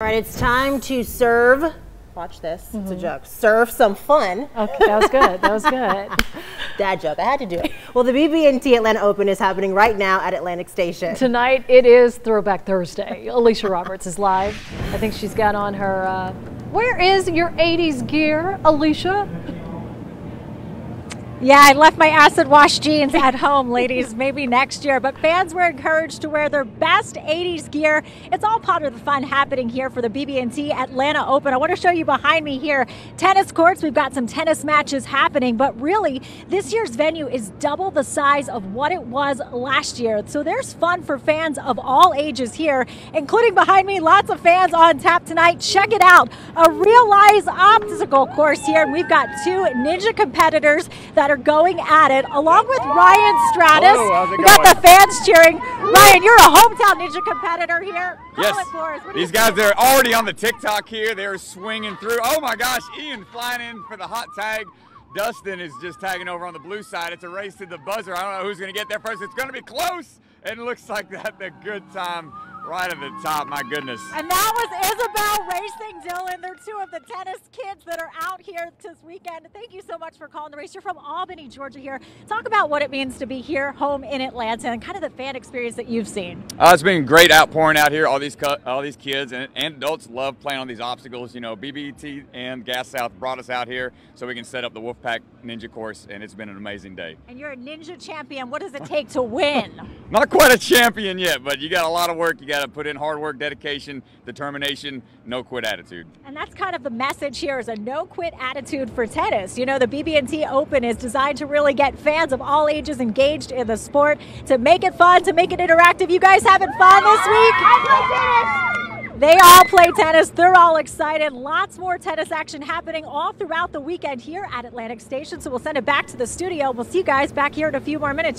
All right, it's time to serve. Watch this. It's a joke. Serve some fun. Okay, that was good. That was good. Dad joke. I had to do it. Well, the BB&T Atlanta Open is happening right now at Atlantic Station. Tonight it is Throwback Thursday. Alicia Roberts is live. I think she's got on her. Uh, where is your 80s gear, Alicia? Yeah, I left my acid wash jeans at home, ladies. Maybe next year. But fans were encouraged to wear their best 80s gear. It's all part of the fun happening here for the BB&T Atlanta Open. I want to show you behind me here tennis courts. We've got some tennis matches happening, but really, this year's venue is double the size of what it was last year. So there's fun for fans of all ages here, including behind me, lots of fans on tap tonight. Check it out. A real-life obstacle course here, and we've got two ninja competitors that are going at it, along with Ryan Stratis. Oh, Hello, we got going? the fans cheering. Ryan, you're a hometown ninja competitor here. Yes. it for us. What do you These guys, they're already on the TikTok here. They're swinging through. Oh my gosh, Ian flying in for the hot tag. Dustin is just tagging over on the blue side. It's a race to the buzzer. I don't know who's going to get there first. It's going to be close. And it looks like that the good time right at the top. My goodness. And that was Isabel Racing, Dylan. They're two of the tennis kids that are out here this weekend. Thank you so much for calling the race. You're from Albany, Georgia here. Talk about what it means to be here home in Atlanta and kind of the fan experience that you've seen. Uh, it's been great outpouring out here. All these all these kids and, and adults love playing on these obstacles. You know, BBT and Gas South brought us out here so we can set up the Wolfpack Ninja course, and it's been an amazing day. And you're a ninja champion. What does it take to win? Not quite a champion yet, but you got a lot of work. You got to put in hard work, dedication, determination, no quit attitude. And that's kind of the message here is a no quit attitude for tennis. You know, the BB&T Open is designed to really get fans of all ages engaged in the sport, to make it fun, to make it interactive. You guys having fun this week? They all play tennis. They're all excited. Lots more tennis action happening all throughout the weekend here at Atlantic Station. So we'll send it back to the studio. We'll see you guys back here in a few more minutes.